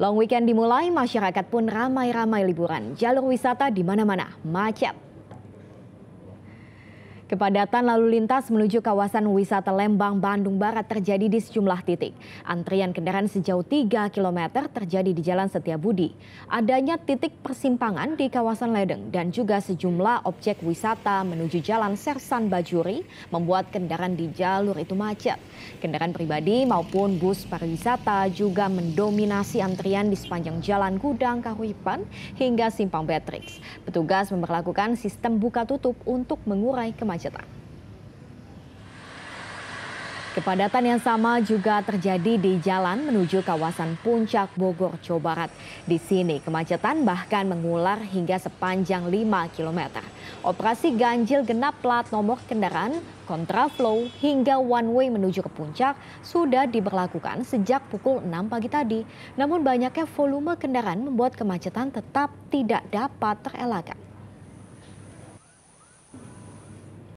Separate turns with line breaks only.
Long weekend dimulai, masyarakat pun ramai-ramai liburan. Jalur wisata di mana-mana macet. Kepadatan lalu lintas menuju kawasan wisata Lembang, Bandung Barat terjadi di sejumlah titik. Antrian kendaraan sejauh 3 km terjadi di Jalan Setiabudi. Adanya titik persimpangan di kawasan Ledeng dan juga sejumlah objek wisata menuju Jalan Sersan Bajuri membuat kendaraan di jalur itu macet. Kendaraan pribadi maupun bus pariwisata juga mendominasi antrian di sepanjang Jalan Gudang Kahuripan hingga Simpang Beatrix. Petugas memperlakukan sistem buka tutup untuk mengurai kemacetan kemacetan. Kepadatan yang sama juga terjadi di jalan menuju kawasan Puncak Bogor, Jawa Barat. Di sini kemacetan bahkan mengular hingga sepanjang 5 km. Operasi ganjil genap plat nomor kendaraan, kontraflow hingga one way menuju ke puncak sudah diberlakukan sejak pukul 6 pagi tadi. Namun banyaknya volume kendaraan membuat kemacetan tetap tidak dapat terelakkan.